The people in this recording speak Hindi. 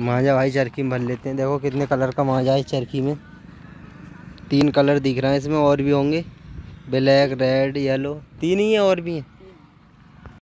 माजा भाई चरखी में भर लेते हैं। देखो कितने कलर का माजा है चरखी में। तीन कलर दिख रहे हैं इसमें, और भी होंगे। ब्लैक, रेड, येलो, तीन ही है और भी हैं।